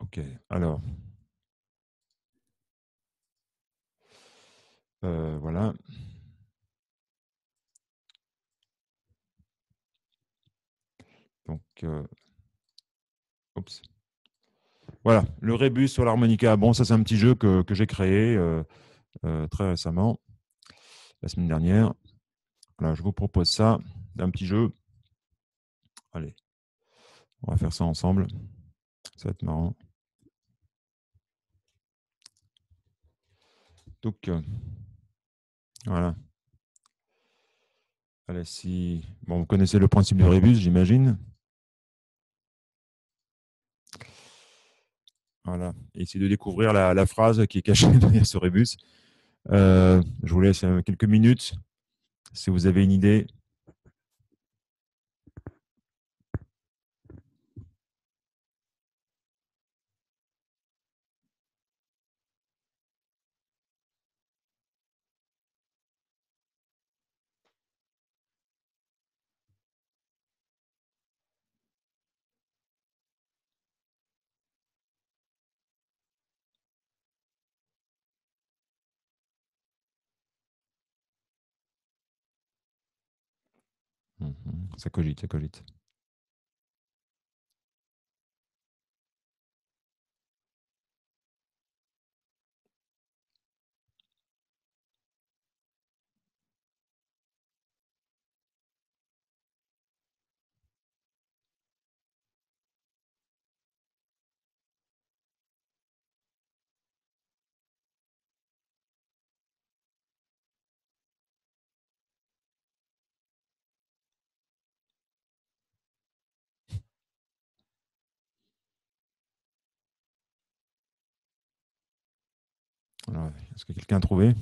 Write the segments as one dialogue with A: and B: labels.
A: Ok, alors. Euh, voilà. Donc, euh, oups. Voilà, le rébus sur l'harmonica. Bon, ça, c'est un petit jeu que, j'ai créé euh, très récemment, la semaine dernière. Voilà, je vous propose ça, un petit jeu. Allez, on va faire ça ensemble. Ça va être marrant. Donc, euh, voilà. Allez, si... Bon, vous connaissez le principe du rébus, j'imagine. Voilà. Essayez de découvrir la, phrase qui est cachée derrière ce rébus. Euh, je vous laisse euh, quelques minutes si vous avez une idée. Ça cogite, ça cogite. Est-ce que quelqu'un a trouvé?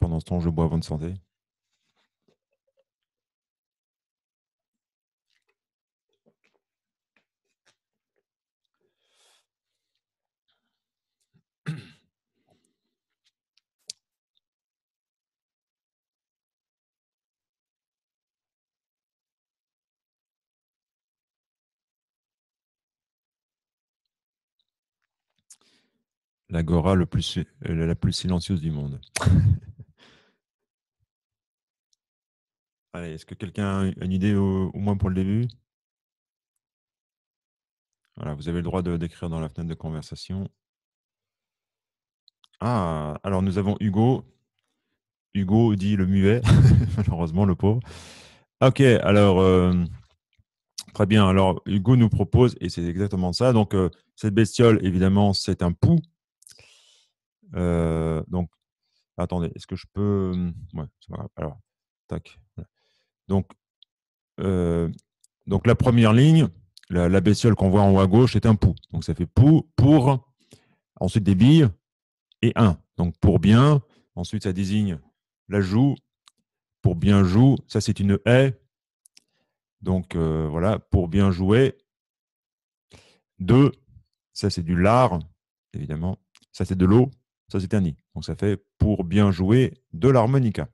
A: Pendant ce temps, je bois avant santé. L'agora le plus, la plus silencieuse du monde. Allez, est-ce que quelqu'un a une idée au, au, moins pour le début? Voilà, vous avez le droit d'écrire dans la fenêtre de conversation. Ah, alors nous avons Hugo. Hugo dit le muet, malheureusement, le pauvre. Ok, alors, euh, très bien. Alors, Hugo nous propose, et c'est exactement ça. Donc, euh, cette bestiole, évidemment, c'est un pou. Euh, donc, attendez, est-ce que je peux. Ouais, c'est pas grave. Alors, tac. Donc, euh, donc la première ligne, la, la bestiole qu'on voit en haut à gauche, c'est un pou. Donc, ça fait pou pour. Ensuite, des billes et un. Donc, pour bien. Ensuite, ça désigne la joue. Pour bien jouer, ça, c'est une haie. Donc, euh, voilà, pour bien jouer. Deux, ça, c'est du lard, évidemment. Ça, c'est de l'eau. Ça, c'est un nid. Donc, ça fait pour bien jouer de l'harmonica.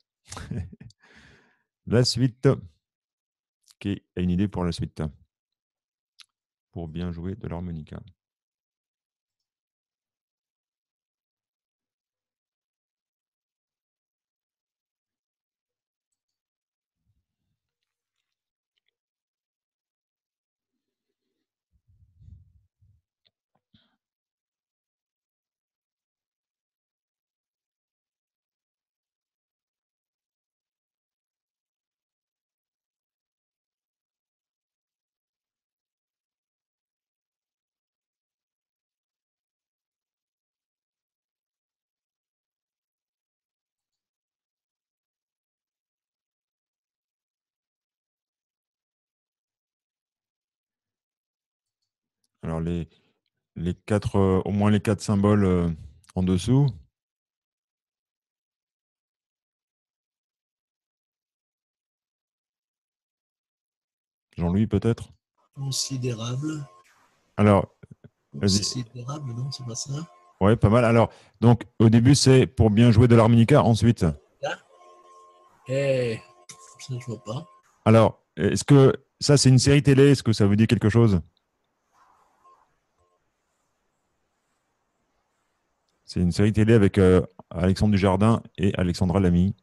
A: la suite. Qui a une idée pour la suite? Pour bien jouer de l'harmonica. Alors, les, les quatre, euh, au moins les quatre symboles euh, en dessous. Jean-Louis, peut-être?
B: Considérable.
A: Alors,
B: Considérable, non, c'est pas ça
A: Ouais, pas mal. Alors, donc, au début, c'est pour bien jouer de l'harmonica. Ensuite,
B: Et ça, je vois pas.
A: alors, est-ce que ça, c'est une série télé? Est-ce que ça vous dit quelque chose? C'est une série télé avec euh, Alexandre Dujardin et Alexandra Lamy.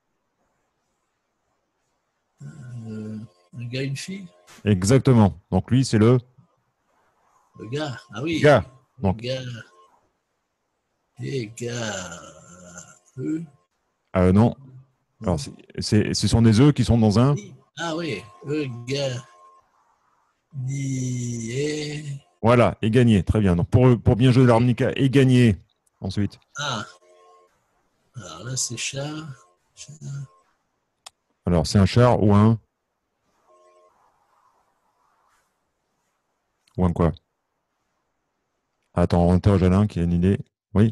B: Euh, un gars, une fille?
A: Exactement. Donc, lui, c'est le
B: Le gars. Ah oui.
A: gars.
B: Le
A: Donc-
B: gars. Et gars. Eux.
A: Ah non. Alors, c'est- c'est- ce sont des œufs qui sont dans un.
B: Ah oui. Eux, gars. Ni. Et.
A: Voilà, et gagner. Très bien. Donc, pour, pour bien jouer de l'harmonica et gagner. Ensuite.
B: Ah. Alors là, c'est chat.
A: Alors, c'est un char ou un. Ou un quoi? Attends, on interroge Alain qui a une idée. Oui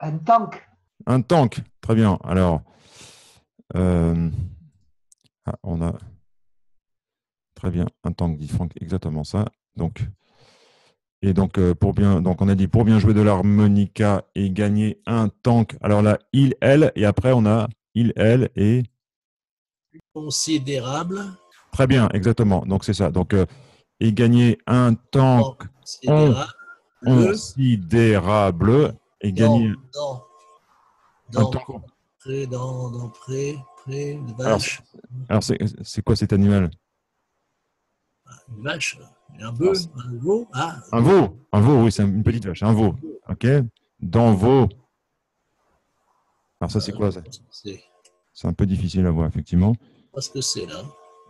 C: Un tank.
A: Un tank. Très bien. Alors, euh, ah, on a. Très bien. Un tank, dit Franck. Exactement ça. Donc, et donc, euh, pour bien, donc, on a dit pour bien jouer de l'harmonica et gagner un tank. Alors là, il, elle, et après, on a il, elle et.
B: Considérable.
A: Très bien, exactement. Donc, c'est ça. Donc, euh, et gagner un tank
B: Considérable. Le.
A: considérable et gagner
B: Dans.
A: un
B: Dans.
A: tank.
B: Près, dans, dans, près, près, vache.
A: Alors, c'est c'est quoi cet animal?
B: Une vache. Un bœuf, un veau. Ah,
A: Un veau. Un veau, oui, c'est une petite vache. Un veau. OK Dans veau. Alors, ça, c'est quoi ça?
B: C'est
A: un peu difficile à voir, effectivement.
B: pas ce que c'est là.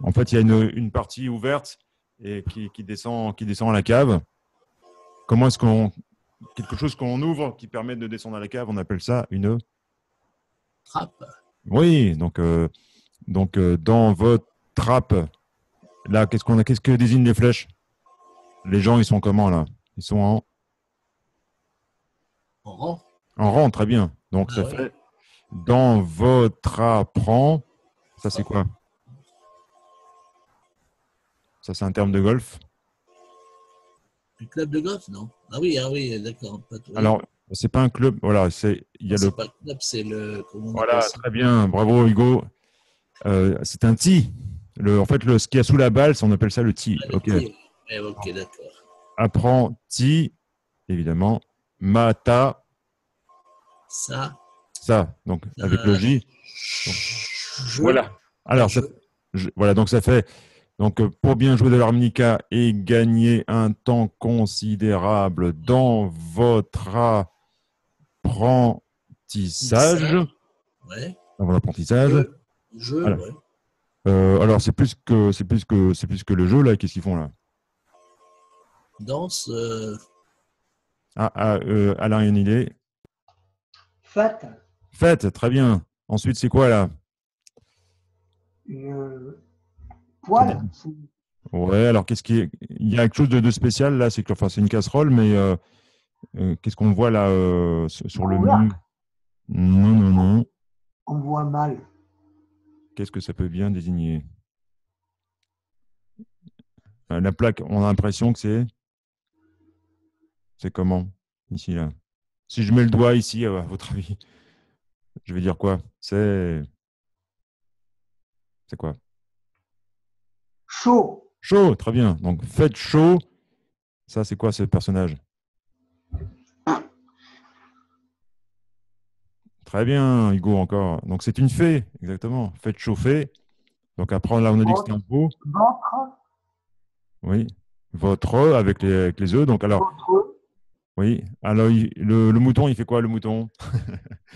A: En fait, il y a une, une partie ouverte et qui, qui descend, qui descend à la cave. Comment est-ce qu'on. Quelque chose qu'on ouvre qui permet de descendre à la cave, on appelle ça une.
B: Trappe.
A: Oui, donc, euh, donc euh, dans votre trappe, là, qu'est-ce qu'on a Qu'est-ce que désignent les flèches? Les gens, ils sont comment là? Ils sont en,
B: En rang?
A: en rang, très bien. Donc,
B: Ah
A: ça
B: ouais.
A: fait dans votre apprend. Ça, c'est quoi? Ça, c'est un terme de golf?
B: Un club de golf, non Ah oui, ah oui, d'accord.
A: Alors, c'est pas un club. Voilà, c'est il y a le.
B: pas le club, c'est le.
A: Voilà, très bien. Bravo, Hugo. Euh, c'est un tee. Le, en fait, le, ce qu'il y a sous la balle, on appelle ça le tee.
B: Ah, le
A: Ok.
B: tir. Eh, ok, d'accord.
A: Apprenti, évidemment. Mata,
B: Ça.
A: ça. Donc, avec le J.
B: Je.
A: Voilà. Alors, ça, je- voilà, donc ça fait. Donc, euh, pour bien jouer de l'harmonica et gagner un temps considérable dans votre apprentissage,
B: Ouais.
A: dans votre apprentissage.
B: Je. Je.
A: Voilà.
B: ouais.
A: euh, alors, c'est plus que c'est plus que c'est plus que le jeu là. Qu'est-ce qu'ils font là?
B: Danse. euh,
A: Ah, ah, euh, Alain, il y a une idée.
C: Fête.
A: Fête, très bien. Ensuite, c'est quoi là?
C: Une poêle. C'est-
A: Ouais, alors qu'est-ce qui est... Il y a quelque chose de, de spécial là, c'est que enfin, c'est une casserole, mais euh, euh, qu'est-ce qu'on voit là euh, sur le menu? Non, non, non.
C: On voit mal.
A: Qu'est-ce que ça peut bien désigner? Euh, La plaque, on a l'impression que c'est. C'est comment Ici, là? Si je mets le doigt ici, à votre avis, je vais dire quoi? C'est. C'est quoi?
C: Chaud.
A: Chaud, très bien. Donc, faites chaud. Ça, c'est quoi ce personnage? Très bien, Hugo, encore. Donc, c'est une fée, exactement. Faites chauffer. Donc, après, là, on a dit que c'était un veau.
C: Ventre.
A: Oui. Votre avec les, avec les œufs. Donc, alors. Oui. Alors, il- le, le mouton, il fait quoi, le mouton?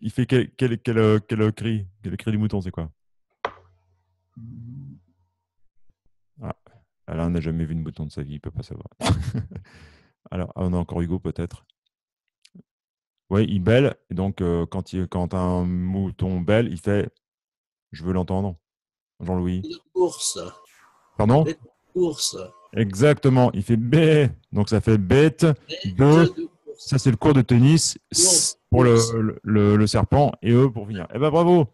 A: Il fait quel, quel, quel, euh, quel cri? Quel cri du mouton, c'est quoi? Alain n'a jamais vu une mouton de sa vie, il ne peut pas savoir. Alors, ah, on a encore Hugo, peut-être. Oui, il bêle. Et donc, euh, quand, il, quand un mouton bêle, il fait Je veux l'entendre. Jean-Louis.
B: Une course.
A: Pardon?
B: Course.
A: Exactement. Il fait B. Donc, ça fait bête. Deux. Ça, c'est le cours de tennis pour le, le, serpent et eux pour finir. Eh ben bravo.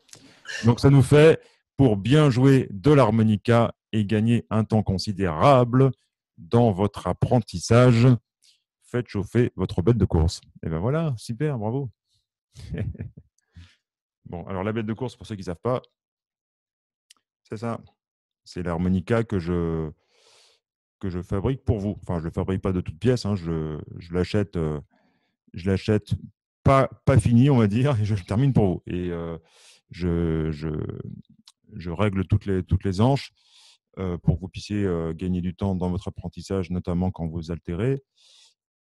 A: Donc, ça nous fait pour bien jouer de l'harmonica et gagner un temps considérable dans votre apprentissage. faites chauffer votre bête de course. Et ben voilà, super, bravo. bon, alors la bête de course, pour ceux qui ne savent pas, c'est ça. C'est l'harmonica que je, je fabrique pour vous. Enfin, je ne le fabrique pas de toutes pièces, hein, je, je l'achète. euh, je l'achète pas, pas fini, on va dire, et je le termine pour vous. Et euh, je, je, je règle toutes les, toutes les hanches euh, pour que vous puissiez gagner du temps dans votre apprentissage, notamment quand vous altérez.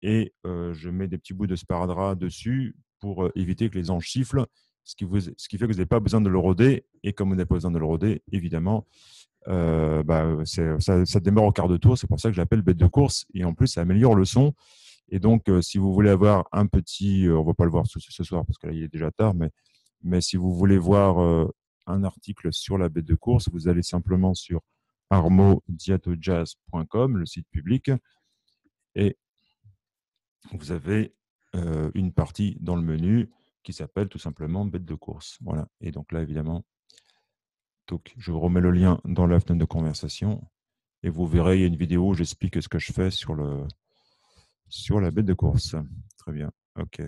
A: Et je mets des petits bouts de sparadrap dessus pour éviter que les hanches sifflent, ce qui, vous, ce qui fait que vous n'avez pas besoin de le roder. Et comme vous n'avez pas besoin de le roder, évidemment, euh, bah, ça, ça démarre au quart de tour. C'est pour ça que je l'appelle bête de course. Et en plus, ça améliore le son. Et donc, euh, si vous voulez avoir un petit, euh, on va pas le voir ce, soir parce que là, il est déjà tard, mais, mais si vous voulez voir euh, un article sur la bête de course, vous allez simplement sur armodiatojazz.com, le site public, et vous avez une partie dans le menu qui s'appelle tout simplement bête de course. Voilà. Et donc là, évidemment, donc, je vous remets le lien dans la fenêtre de conversation et vous verrez, il y a une vidéo où j'explique ce que je fais sur, le, sur la bête de course. Très bien. OK.